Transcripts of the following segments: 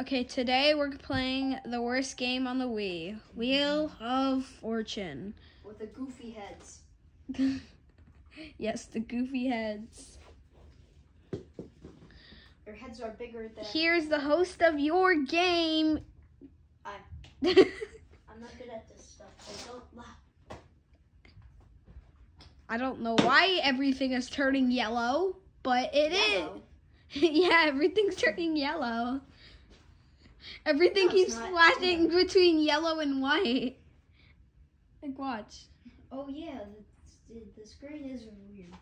Okay, today we're playing the worst game on the Wii Wheel of Fortune. With the goofy heads. yes, the goofy heads. Their heads are bigger than. Here's the host of your game. I-. I'm not good at this stuff. I don't laugh. I don't know why everything is turning yellow, but it is. Yellow. yeah, everything's turning yellow. Everything No, keeps not. flashing between yellow and white. Like, watch. Oh yeah, the, the, the screen is weird.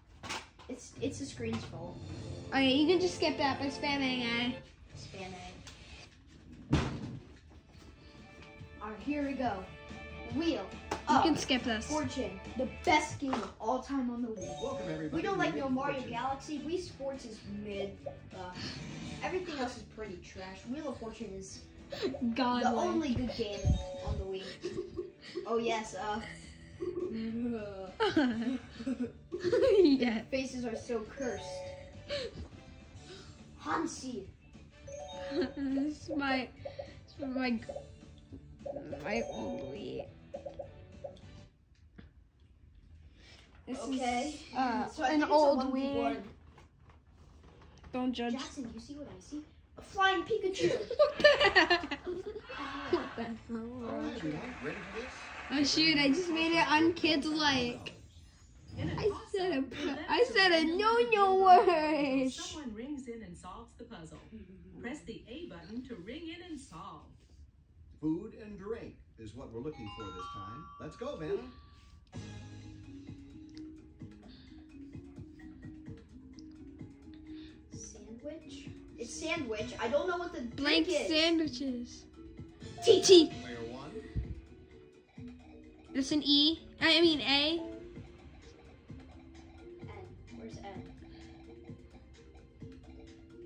It's it's the screen's fault. Okay, you can just skip that by spamming A. Spam A. Alright, here we go. Wheel. You can skip this. Fortune, the best game of all time on the Wii. Welcome everybody. We don't like no Mario Fortune. Galaxy. Wii Sports is mid. Uh, everything else is pretty trash. Wheel of Fortune is God. the only good game on the Wii. Oh yes, uh. yeah. Faces are so cursed. Hansi. this is my, this is my, my old This Okay. is uh, So an think it's a old 1v1. Don't judge. Jackson, you see what I see? A flying Pikachu. what the heck? What the All hell? right, everyone, ready for this? Oh shoot! I just made it unkids like. I said a, I said a no no word. Someone rings in and solves the puzzle. Press the A button to ring in and solve. Food and drink is what we're looking for this time. Let's go, Vanna. Sandwich? It's sandwich. I don't know what the Blank drink is. sandwiches. Tea. T. Player one. That's an E. I mean A. N. Where's N?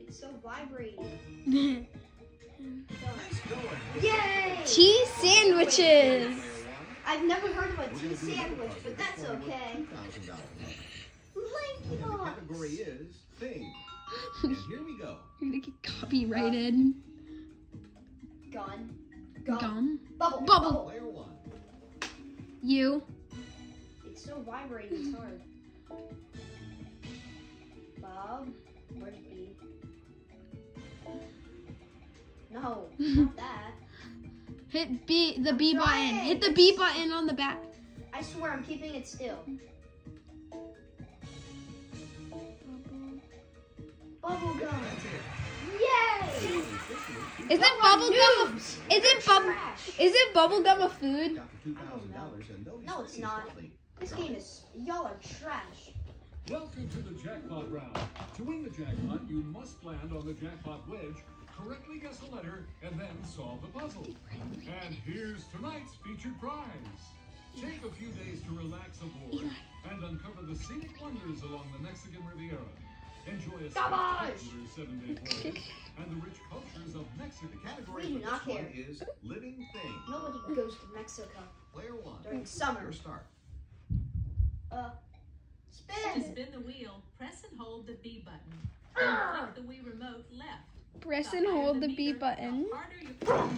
It's so vibrating. Done. Yay! Cheese sandwiches. Player. I've never heard of a We're tea gonna do another sandwich, but that's before we work okay. $2,000. Link the box. category is thing. And here we go. You're gonna get copyrighted. Gun. Gum. Gum. Bubble. Bubble. Player one. You. It's so vibrating, it's hard. Bob. Where's B? No, not that. Hit B. The B button. trying. Hit the B button on the back. I swear I'm keeping it still. Bubble gum. That's. Yay! Is it Come bubble gum? noobs. Is You're it bubble? trash. Is it bubble gum a food? Got the $2,000 and they'll be No, it's not. This game is y'all are trash. Welcome to the jackpot round. To win the jackpot, you must land on the jackpot wedge, correctly guess a letter, and then solve the puzzle. And here's tonight's featured prize. Take a few days to relax aboard and uncover the scenic wonders along the Mexican Riviera. Enjoy a seven-day and the rich cultures of Mexico. The category We do not care. is living thing. Nobody goes to Mexico Player one. during summer. Your start. Uh, To spin. spin the wheel, press and hold the B button. Ah! Click the Wii remote left. Press and hold the B button. The harder you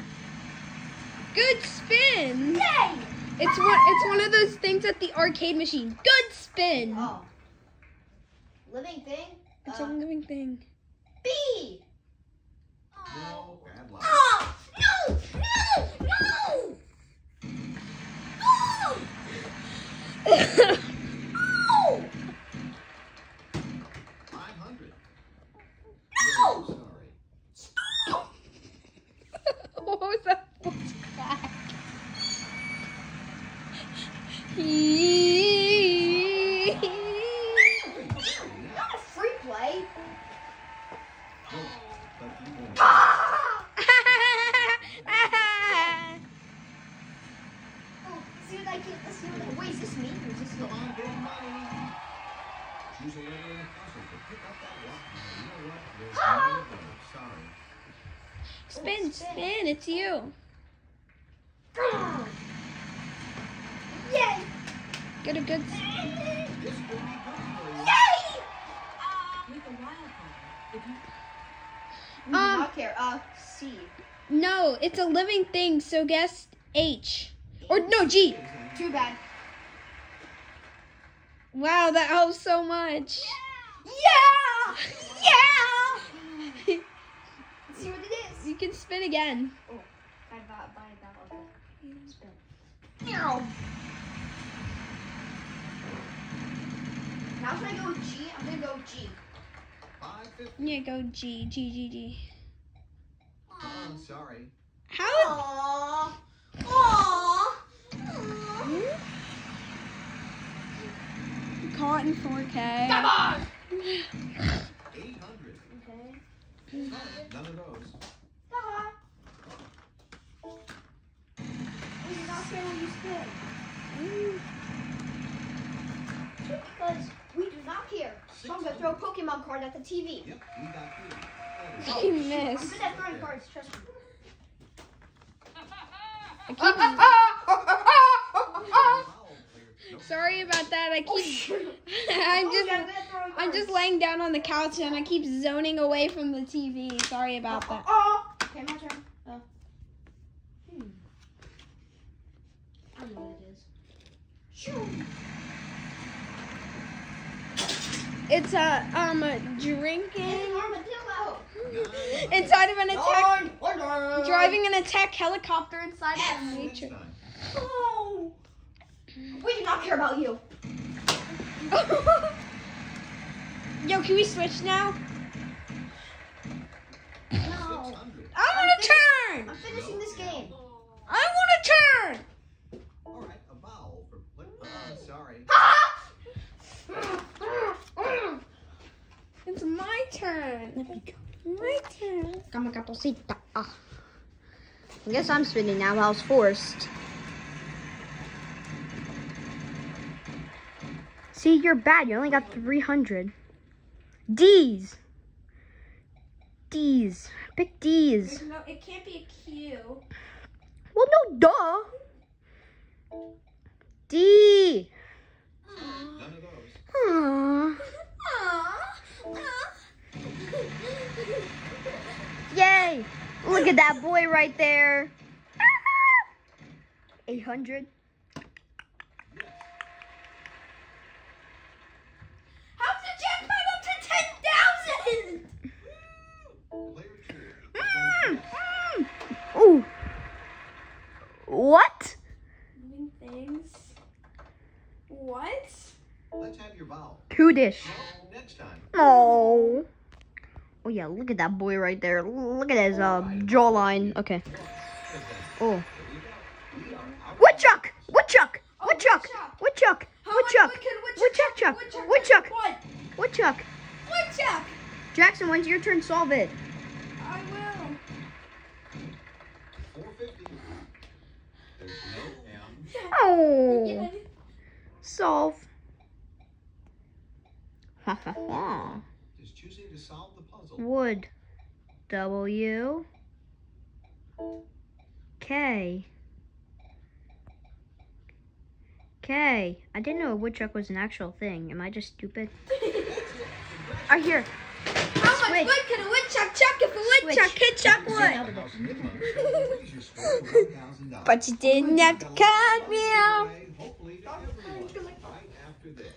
Good spin. Yay! It's one. It's one of those things at the arcade machine. Good spin. Oh. Living thing. It's a Uh, living thing. B. No, bad luck. Oh no! No! No! No! No! 500. No! Sorry. what was that voice crack? Not you. Yay! Get a good. This could be good for you. Yay! with a wild card. If you We do Um, not care. Uh, C. No, it's a living thing, so guess H. Or no, G. Too bad. Wow, that helps so much. Yeah! Yeah! Let's see what it is. You can spin again. Meow. Now should I go G? I'm gonna go with G. Five fifty. Yeah, go G, G, G, G. Oh, sorry. How? Aww. Aww. Caught in 4K. Come on! Eight hundred. Okay. None of those. Haha. We do not care when you spin. Because we do not care. So I'm gonna throw a Pokemon card at the TV. Yep, we got three. You oh, I'm missed. good at throwing cards, trust me. I keep, Foul player. Nope. sorry about that. I Oh, keep. shoot. I'm Oh, just. I'm good at throwing I'm just laying down on the couch and I keep zoning away from the TV. Sorry about oh, that. Oh, oh, okay, my turn. Uh, hmm. I don't know what it is. Shoo. It's a um a drinking inside of an attack, Nine, one, nine. driving an attack helicopter inside of Next nature. time. Oh. We do not care about you. Yo, can we switch now? No. I want a turn. I'm finishing this game. I want a turn. All right, a vowel for. Uh, sorry. It's my turn. My turn. Kamakaposita. Ah. I guess I'm spinning now. I was forced. See, you're bad. You only got 300. D's. D's. Pick D's. No, it can't be a Q. Well, no, duh. D. Aww. Yay! Look at that boy right there. 800. How's the jackpot up to 10,000? Player two. Mm, mm. Ooh. What? Living things. What? Let's have your vowel. Two dish. Next time. Oh. Oh yeah, look at that boy right there. Look at his uh, jawline. Okay. Oh. Woodchuck! Woodchuck! Woodchuck! Woodchuck! Woodchuck! Woodchuck! Chuck! Woodchuck! What? Woodchuck! Woodchuck! Jackson, when's your turn? Solve it. I will. 450. There's no M. Oh. Solve. Ha ha ha. Is choosing to solve the puzzle. Wood. W. K. K. I didn't know a woodchuck was an actual thing. Am I just stupid? I hear. How much Switch. wood can a woodchuck chuck if a Switch. woodchuck could chuck wood? House minimum. Raise your score to $1,000. But you didn't have to cut me off. Hopefully to everyone. Right after this.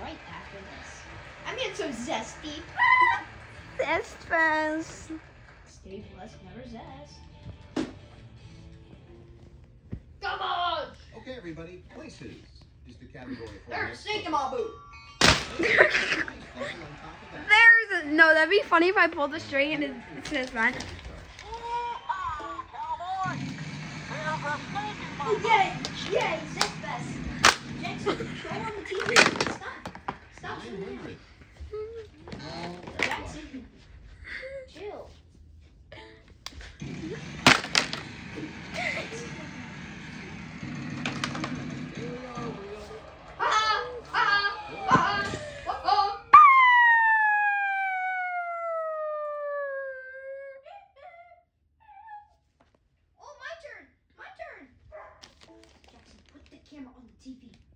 Right after this. I'm getting so zesty. That's fast. Stay blessed, never zest. Come on! Okay, everybody. Places is the category for There's next snake in my boot. Nice puzzle on top of that. There's a, no, that'd be funny if I pulled the string and it, it says that. Oh, yay! Yay! Zest fest. Jackson, show on the TV. Stop. Stop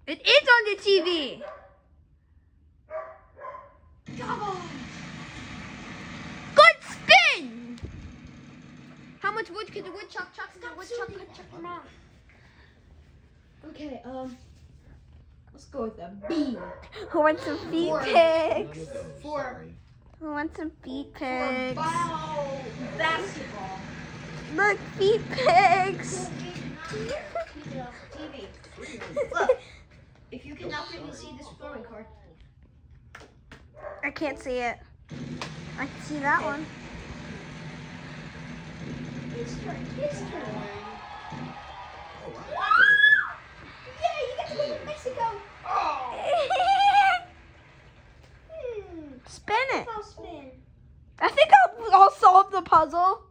It is on the TV. Come on! Good spin. it's wood, cause the woodchuck, chuck's the woodchuck, woodchuck, your mom. Okay, um, let's go with the B. Who wants some feet Four. pics? None Four. sorry. Who wants some feet For pics? ball basketball. Look, feet pics. TV. Look, if you cannot really see this scoring card, I can't see it. I can see that one. his turn, his turn. All right. Yay, you get to go to Mexico. Hmm, Spin it. I'll spin. I think I'll, I'll solve the puzzle.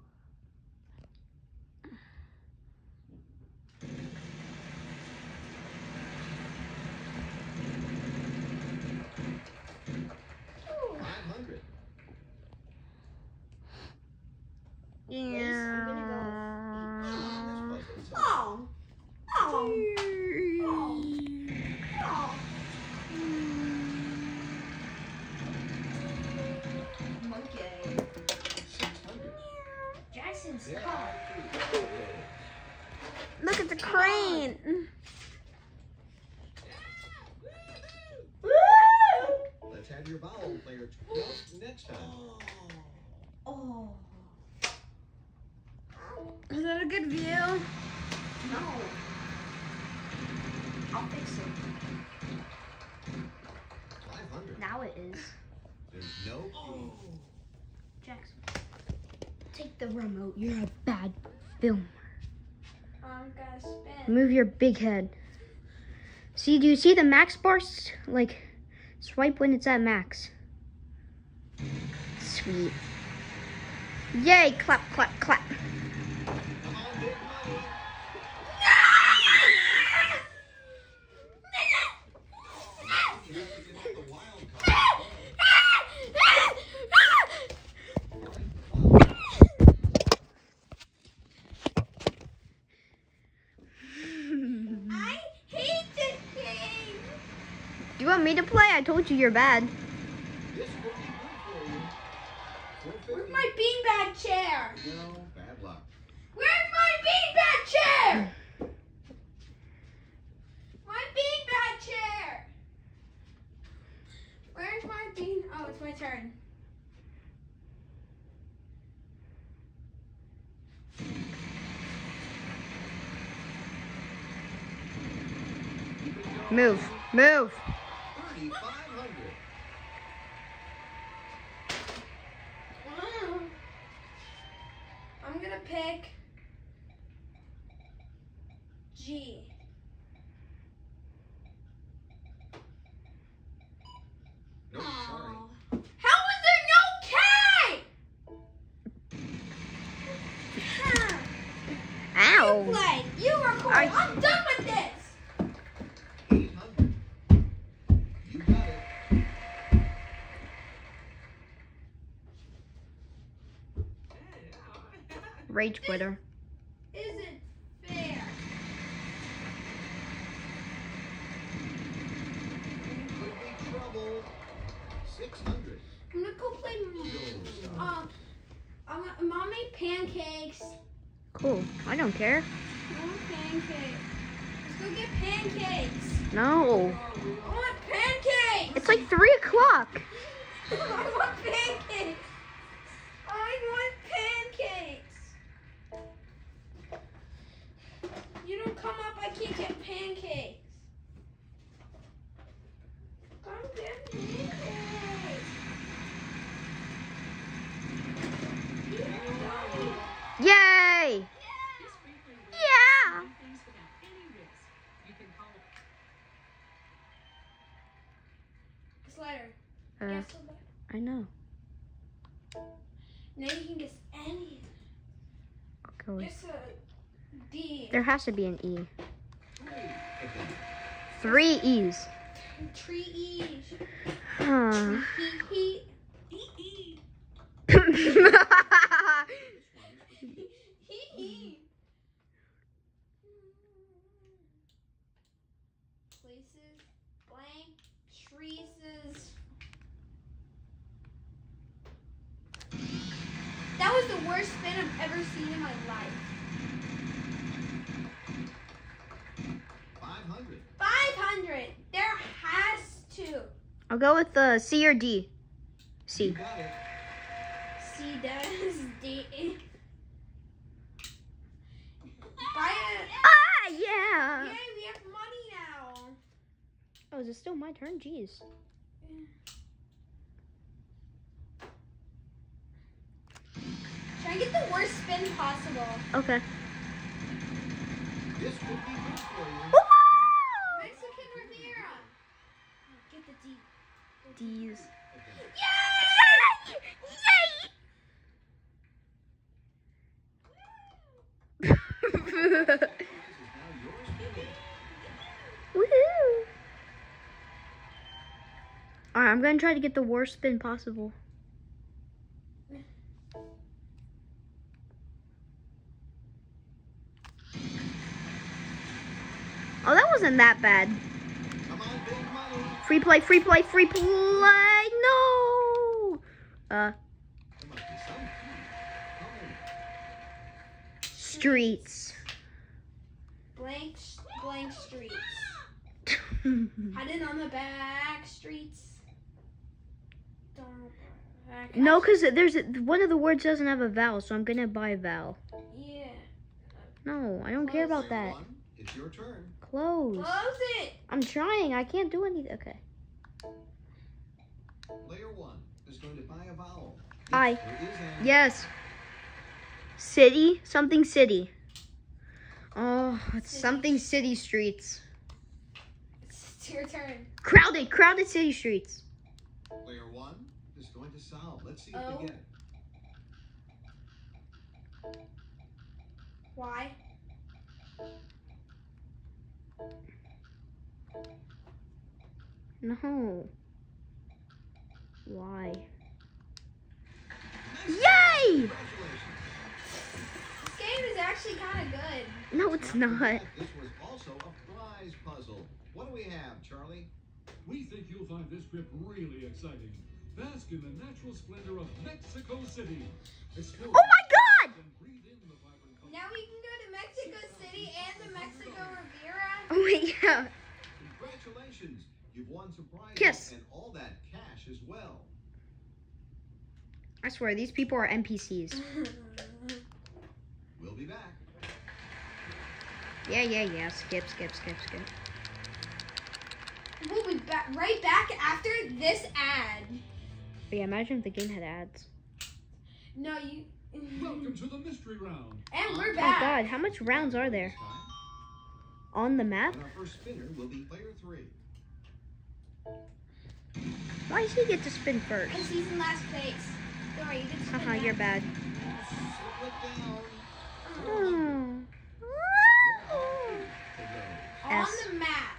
Five hundred. Yes, I'm gonna Yeah. This puzzle's Oh. Oh. Oh. Oh. Monkey. six hundred. Jackson's Yeah. car. Look at the crane. Let's have your vowel player twelve next time. Oh. Is that a good view? No. I'll fix it. Five hundred. Now it is. There's no key. Jackson. Take the remote. You're a bad filmer. I'm gonna spin. Move your big head. See, do you see the max bars? Like, swipe when it's at max. Sweet. Yay! Clap, clap, clap. Come on, big money. You have to get the wild card. I hate this game. Do you want me to play? I told you you're bad. This could be good for you. Where's my beanbag chair? No, bad luck. Where's my beanbag chair? My beanbag chair. Where's my bean? Oh, it's my turn. Move, move. Thirty-five hundred. I'm gonna pick G. Rage quitter. Isn't fair. Trouble. Six hundred. I'm gonna go play. No, Um, I'm gonna, mom made pancakes. Cool. I don't care. I want pancakes. Let's go get pancakes. No. I want pancakes. It's like three o'clock. I want pancakes. I want pancakes. You don't come up, I can't get pancakes. Come get pancakes. Yay! This frequent way Yeah. to do things without any risk. You can call Slider. Uh, Guess what? I know. Now you can guess any. Go with- Guess a D. There has to be an E. Three. Three E's. Tree E's. Huh. He he. E. He he. Places. Blank. Trees. That was the worst spin I've ever seen in my life. 500. 500. There has to. I'll go with the C or D. You got it. C does D. Buy a. Ah, Yay, yeah. we have money now. Oh, is it still my turn? Jeez. Try and get the worst spin possible. Okay. This could be good for you. Mexican Riviera. Get the D. D's. Yay! Prize is now yours for me. Woohoo! Alright, I'm gonna try to get the worst spin possible. Oh, that wasn't that bad. Come on, big money. Free play, free play, free play. No! Uh, There must be some key. How many? streets. Blank, blank streets. Hiding on the back streets. Don't back. no, because there's one of the words doesn't have a vowel, so I'm gonna buy a vowel. Yeah. No, I don't care about that. one, It's your turn. Close. Close it. I'm trying. I can't do anything. Okay. Player one is going to buy a vowel. I. There is an Yes. City? Something city. Oh, it's City. something city streets. It's your turn. Crowded, crowded city streets. Player one is going to solve. Let's see if Oh. they get it. Why? No. Why? Yay! Congratulations. This game is actually kind of good. No, it's not. This was also a prize puzzle. What do we have, Charlie? We think you'll find this trip really exciting. Bask in the natural splendor of Mexico City. Explore Oh my god! and breathe in the vibrant colors. Now we can go to Mexico City and the Mexico Riviera. Oh wait, yeah. Congratulations. You've won some prizes Kiss. and all that cash as well. I swear, these people are NPCs. We'll be back. Yeah, yeah, yeah. Skip, skip, skip, skip. we'll be back right back after this ad. But yeah, imagine if the game had ads. No, you. Welcome to the mystery round. And we're back. Oh back. god, how much rounds are there? On the map? And our first spinner will be player three. Why does he get to spin first? Because he's in last place. Worry, you get Haha, uh-huh, that. you're bad. Oh. There are eight to On the map.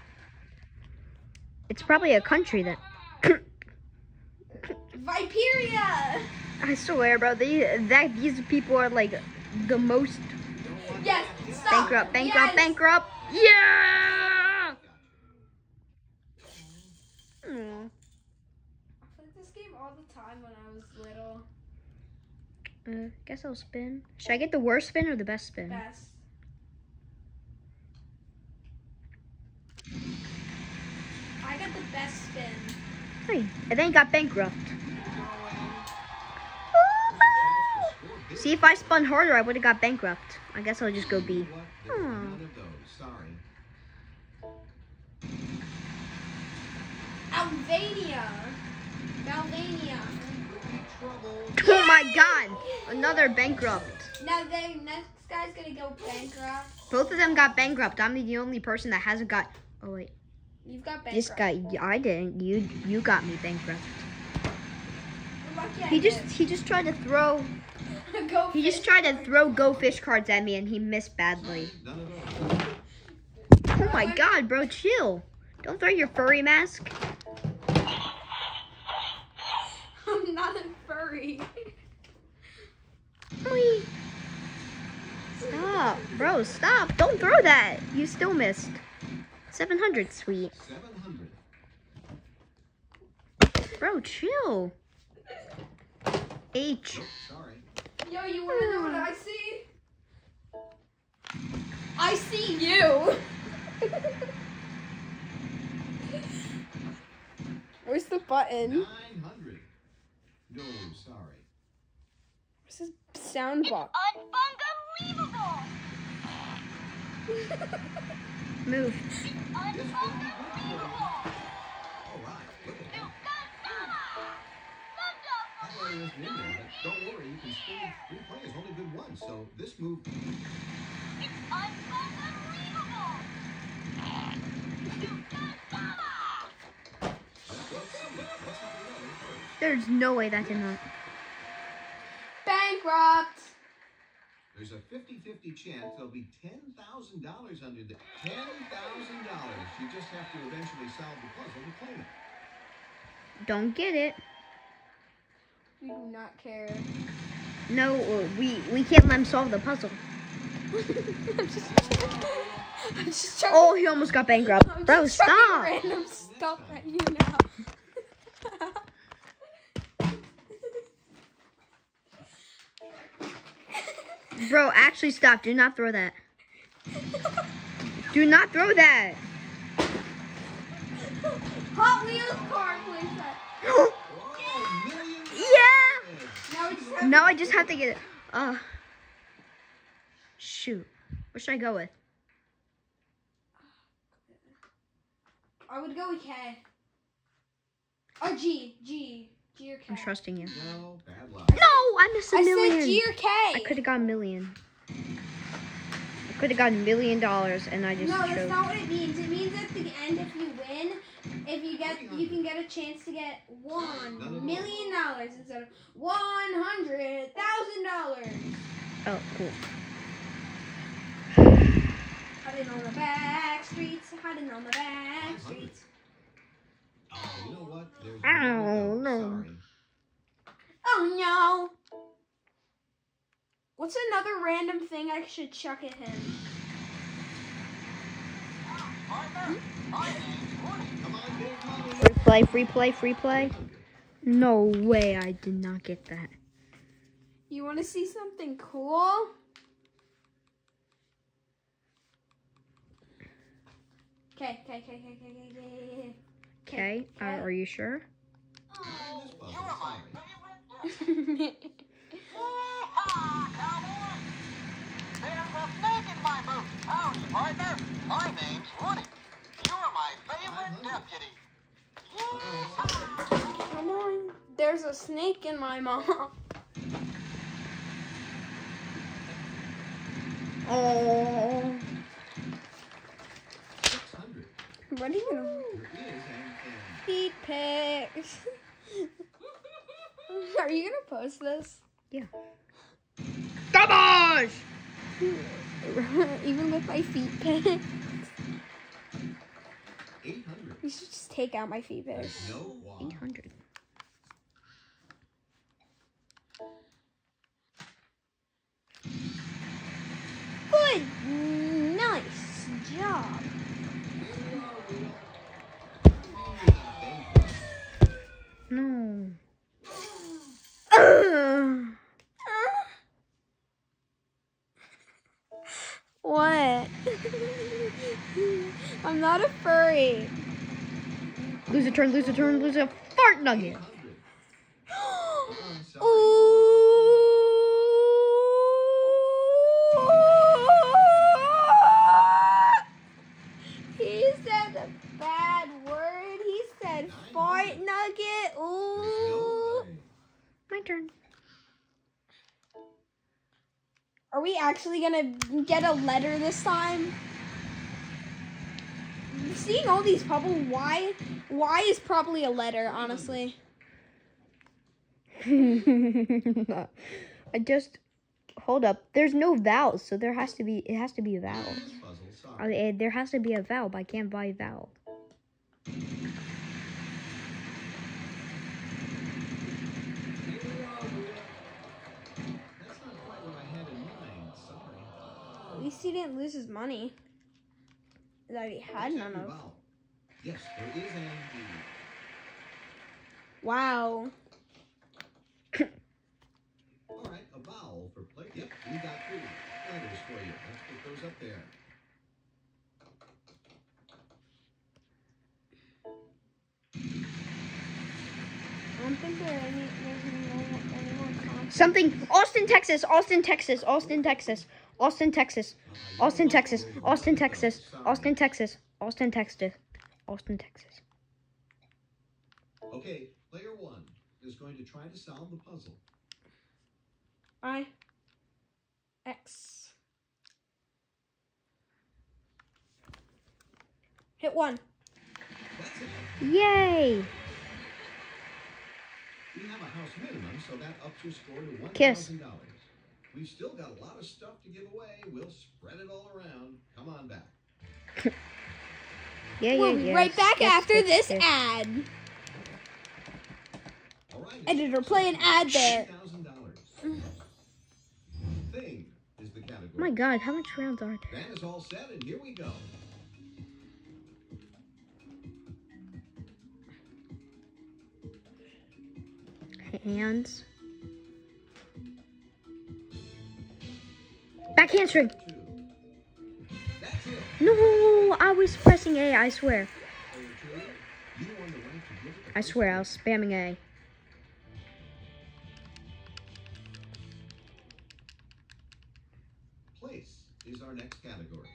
It's probably a country that. Viperia! I swear, bro, they, that these people are like the most. Yes, stop. bankrupt, bankrupt, Yes. bankrupt. Yeah. Aw. I played this game all the time when I was little. Uh, guess I'll spin. Should I get the worst spin or the best spin? Best. I got the best spin. Hey, and then got bankrupt. See, if I spun harder, I would have got bankrupt. I guess I'll just go B. There were Aw. none of those. Sorry. Albania. Albania. Oh my god! Another bankrupt. Now the next guy's gonna go bankrupt. Both of them got bankrupt. I'm the only person that hasn't got. Oh wait, You've got bankrupt. this guy. I didn't. You you got me bankrupt. You're I He just did. he just tried to throw. go. He just tried to throw go fish cards at me and he missed badly. None of those. Oh my god, bro, chill. Don't throw your furry mask. I'm not a furry. Whee. Stop, bro, stop. Don't throw that. You still missed. 700, sweet. 700. Bro, chill. H. Oh, sorry. Yo, you wanna know what I see? I see you. Where's the button? 900. No, sorry. Where's this sound box? Unbelievable! Move. Unbelievable! All right, look at that. I thought it wasn't in there, but don't worry, you can still replay is only good once. So this move, Unbelievable! There's no way that did not. Bankrupt. There's a 50-50 chance there'll be $10,000 under the $10,000. You just have to eventually solve the puzzle to claim it. Don't get it. We do not care. No, uh, we we can't let him solve the puzzle. I'm just, I'm just. Oh, he almost got bankrupt. I'm Bro, just stop. Random stuff at you now. Bro, actually stop. Do not throw that. Do not throw that. Hot Wheels car playset. Oh, yeah. Now just Now I just have to get it. Uh. Shoot. What should I go with? I would go with K. Or G. G. G or K. I'm trusting you. No, bad luck. No, I missed a I million. said G or K. I could have got a million. I could have got a million dollars, and I just No, that's chose. not what it means. It means at the end, if you win, if you get, you can get a chance to get one million dollars instead of one hundred thousand dollars. Oh, cool. Hiding on the back streets, hiding on the back streets. Oh, you know what? There's Ow, no. Sorry. Oh no! What's another random thing I should chuck at him? Replay, replay, big money. Free play, free play, free play. No way, I did not get that. You want to see something cool? Okay, okay, okay, okay, okay, okay, Okay, uh, are you sure? This puzzle, sorry. okay. Yeehaw, cowboy! There's a snake in my boot. Howdy, partner. My name's Woody. You're my favorite deputy. Yeehaw! Come on. There's a snake in my mouth. Oh. 600. What are you gonna There is and, and feet pics? Are you gonna post this? Garbage! Even with my feet pics? You should just take out my feet pics. No 800. Good. Nice job. No. Ugh. What? I'm not a furry. Lose a turn, lose a turn, lose a fart nugget. 800. He said a bad word. He said fart nugget. Ooh. My turn. Are we actually gonna get a letter this time? Seeing all these bubble, why? Why is probably a letter, honestly. I just hold up. There's no vowels, so there has to be. It has to be a vowel. This puzzle, sorry. There has to be a vowel, but I can't buy a vowel. least he didn't lose his money that he had none of. Wow. Yes, there is an Wow. All right, a for play. Yep, we got for you. Let's put those up there. I don't think there are any, there's. Something. Austin, Texas. Austin, Texas. Austin, Texas. Austin, Texas. Austin, Texas. Austin, Texas. Austin, Texas. Austin, Texas. Austin, Texas. Okay, player one is going to try to solve the puzzle. I. X. Hit one. Yay! We have a house minimum, so that ups your score to one Kiss. thousand dollars. We've still got a lot of stuff to give away. We'll spread it all around. Come on back. Yeah, yeah, We'll be yeah. right back Yes, after yes, this yes. ad. All right. Editor, play an ad there. Thousand dollars. Thing is the category. Oh my god, how much rounds are there? Van is all set, and here we go. Hands. I can't string. No, I was pressing A, I swear. I swear, I was spamming A. Place is our next category.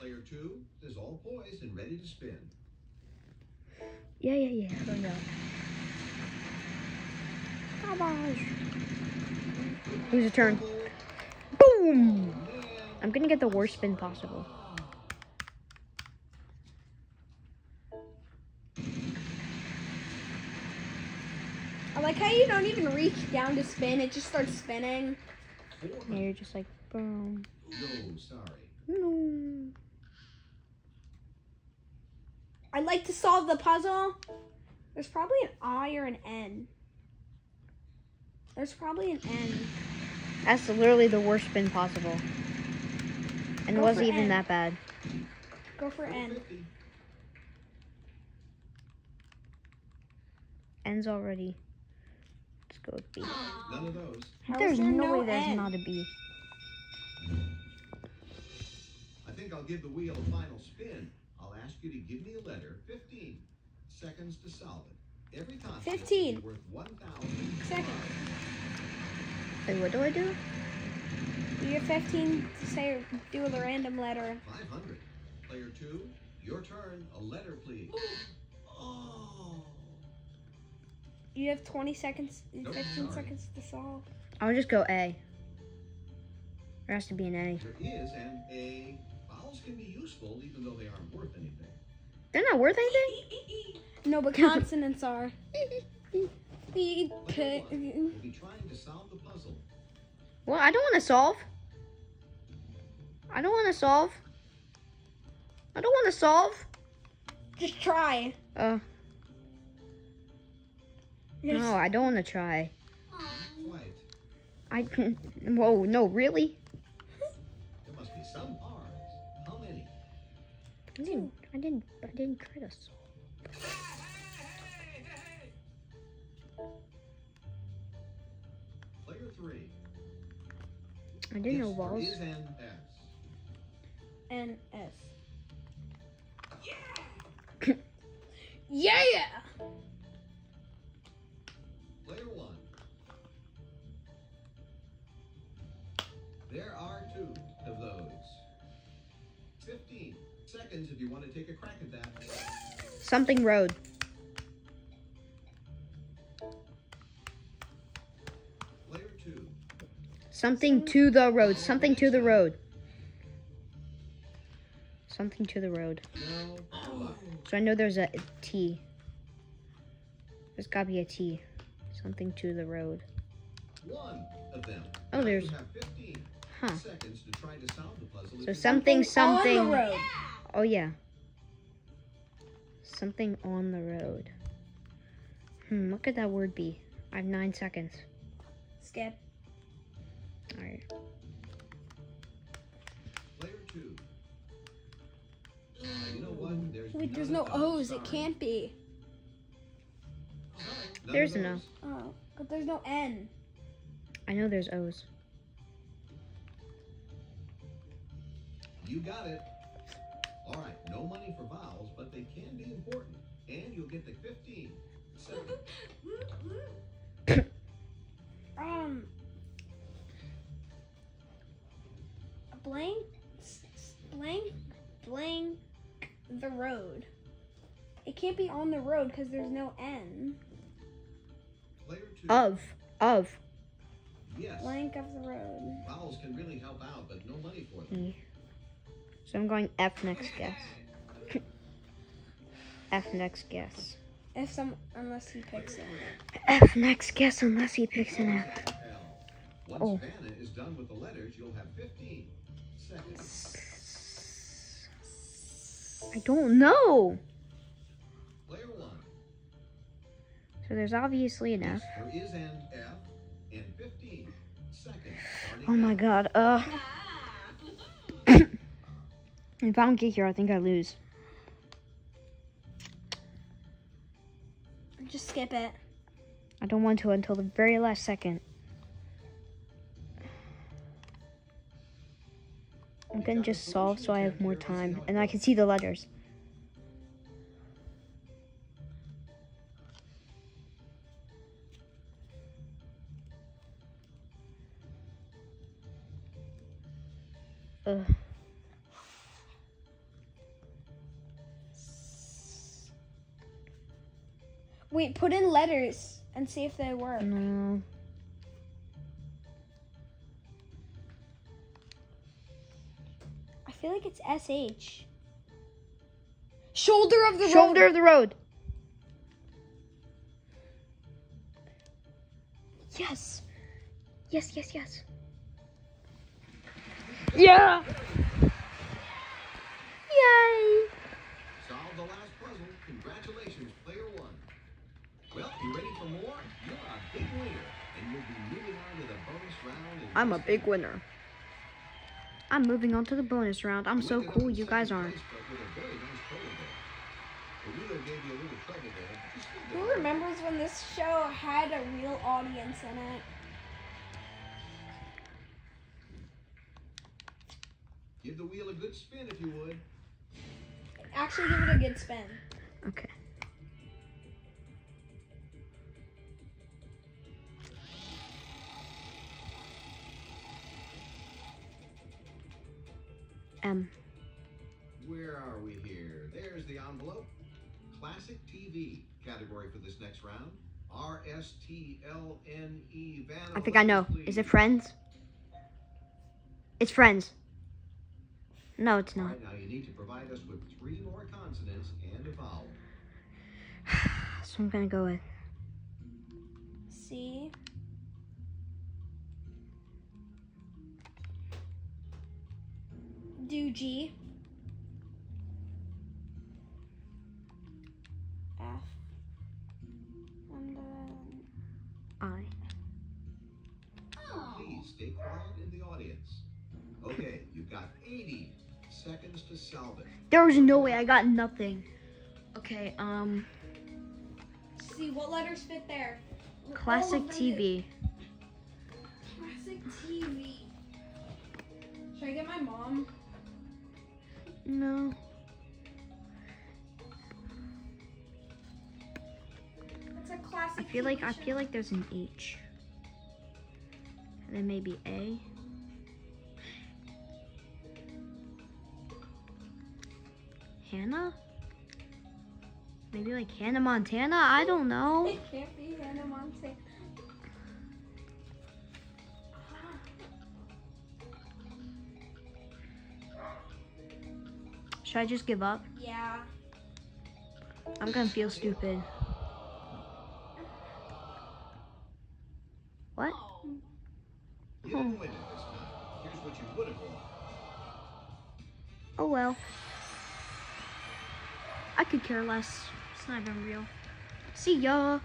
Player two is all poised and ready to spin. Yeah, yeah, yeah, I don't know. Come on. Who's your turn? Boom! I'm gonna get the worst spin possible. I like how you don't even reach down to spin, it just starts spinning. Yeah, you're just like, boom. No, sorry. No. I'd like to solve the puzzle. There's probably an I or an N. There's probably an N. That's literally the worst spin possible. And it wasn't even N. that bad. Go for N. 450. N's already. Let's go with B. None of those. There's there no, no way there's N? not a B. I think I'll give the wheel a final spin. I'll ask you to give me a letter. 15 seconds to solve it. Every time. 15. Worth 1,000. Seconds. Wait, what do I do? You have 15 to say do a random letter. 500. Player two, your turn. A letter, please. Oh. You have 20 seconds, Nope, 15 sorry. seconds to solve. I'll just go A. There has to be an A. There is an A. Vowels can be useful even though they aren't worth anything. They're not worth anything? No, but consonants are. Player one will be trying to solve the puzzle. Well, I don't want to solve. I don't want to solve. I don't want to solve. Just try. Uh, Just- no, I don't want to try. Quite. I, whoa, no, really? There must be some R's. How many? I didn't, I didn't, I didn't try to I didn't know Yes, balls. There is an S. N S. Yeah. Player one. There are two of those. 15 seconds if you want to take a crack at that. Something road. Something to the road. Something to the road. Something to the road. No. no luck. So I know there's a T. There's gotta be a T. Something to the road. One of them. Oh, there's- You have 15 Huh. seconds to try to solve the puzzle. if So you something, On something. the road. Oh yeah. Something on the road. Hmm, what could that word be? I have nine seconds. Skip. Alright. Player two. Uh, you know what? There's, Wait, there's no of those. O's. It can't be. None There's an O. Oh, but there's no N. I know there's O's. You got it. All right, no money for vowels, but they can be important. And you'll get the 15. Um. Blank. s- s- Blank. Blank. The road. It can't be on the road because there's no N. Two. Of. Of. Yes. Blank of the road. Vowels can really help out, but no money for them. E. So I'm going F next guess. F next guess. If some, unless he picks it. F F next guess unless he picks an F. L. Once Oh. Vanna is done with the letters, you'll have 15 seconds. I don't know. Player one. So there's obviously an F. There is an F in 15 seconds. Oh my god. Uh. if I don't get here, I think I lose. Just skip it. I don't want to until the very last second. I'm gonna just solve so I have more time and I can see the letters. Ugh. Wait, put in letters and see if they work. No. I feel like it's SH. Shoulder of the Shoulder road. of the road. Yes. Yes, yes, yes. Yeah. Yay. Solve the last puzzle. Congratulations, player one. Well, you ready for more? You're a big winner, and you'll be moving on to the bonus round. I'm a big winner. I'm moving on to the bonus round. I'm so cool. You guys aren't. place, but with a very nice total there. The wheeler gave you a little trouble there, but you still did Who remembers when this show had a real audience in it? Give the wheel a good spin if you would. Actually, give it a good spin. Okay. This next round. R S T L N E Van. I think I know. please. Is it Friends? It's Friends. No, it's not. right, now you need to provide us with three more consonants and a vowel. So I'm gonna go with C. Do G. F. I. Please stay quiet in the audience. Okay, you've got 80 seconds to solve it. There was no way I got nothing. Okay, um, see what letters fit there. classic All. TV. Classic TV. Should I get my mom? No. A classic. I feel like I feel like there's an H. And then maybe A. Hannah? Maybe like Hannah Montana? I don't know. It can't be Hannah Montana. Should I just give up? Yeah. I'm gonna feel stupid. What? Oh. Hmm. You didn't win it this time. Here's what you would have won. Oh well. I could care less. It's not even real. See ya.